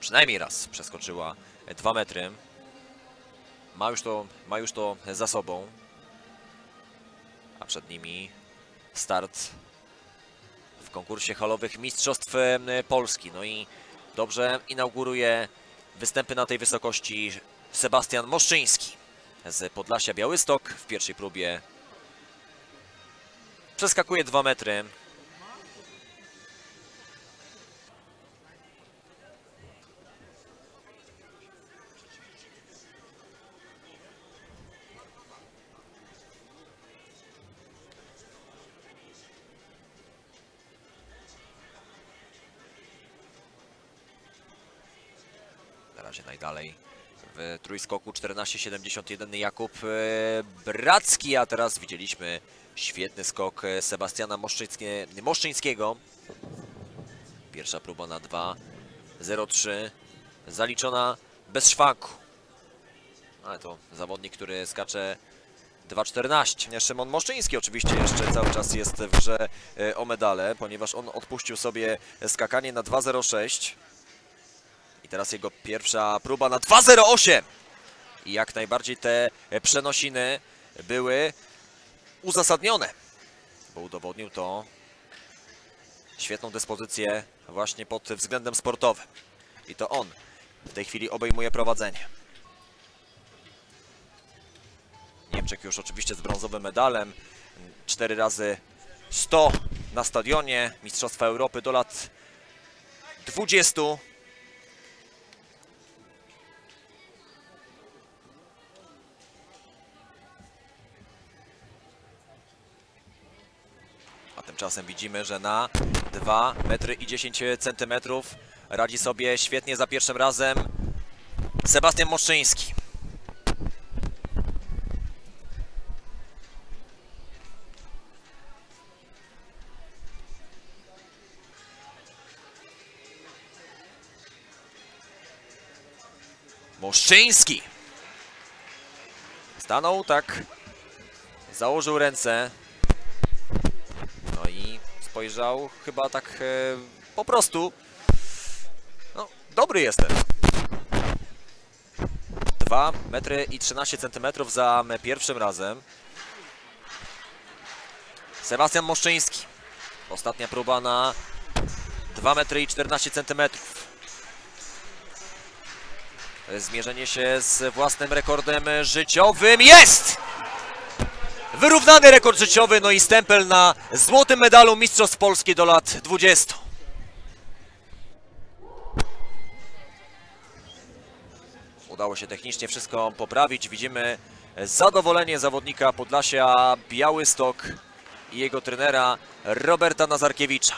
Przynajmniej raz przeskoczyła 2 metry. Ma już to, ma już to za sobą. A przed nimi start w konkursie halowych Mistrzostw e, Polski. No i dobrze inauguruje występy na tej wysokości Sebastian Moszczyński z Podlasia Białystok w pierwszej próbie. Przeskakuje 2 metry. Razie najdalej w trójskoku 14,71 Jakub e, Bracki, a teraz widzieliśmy świetny skok Sebastiana Moszczyńskie, Moszczyńskiego. Pierwsza próba na 2,03 zaliczona bez szwanku. Ale to zawodnik, który skacze 2,14. Szymon Moszczyński oczywiście jeszcze cały czas jest w grze e, o medale, ponieważ on odpuścił sobie skakanie na 2,06. I teraz jego pierwsza próba na 2.08. I jak najbardziej te przenosiny były uzasadnione, bo udowodnił to świetną dyspozycję właśnie pod względem sportowym. I to on w tej chwili obejmuje prowadzenie. Niemczech już oczywiście z brązowym medalem. Cztery razy 100 na stadionie. Mistrzostwa Europy do lat 20. tymczasem widzimy, że na 2 metry i 10 centymetrów radzi sobie świetnie za pierwszym razem Sebastian Moszczyński. Moszczyński. Stanął tak, założył ręce, spojrzał chyba tak e, po prostu. No, dobry jestem. 2 metry i 13 centymetrów za pierwszym razem. Sebastian Moszczyński. Ostatnia próba na 2 metry i 14 centymetrów. Zmierzenie się z własnym rekordem życiowym jest! Wyrównany rekord życiowy, no i stempel na złotym medalu Mistrzostw Polski do lat 20. Udało się technicznie wszystko poprawić. Widzimy zadowolenie zawodnika Podlasia Białystok i jego trenera Roberta Nazarkiewicza.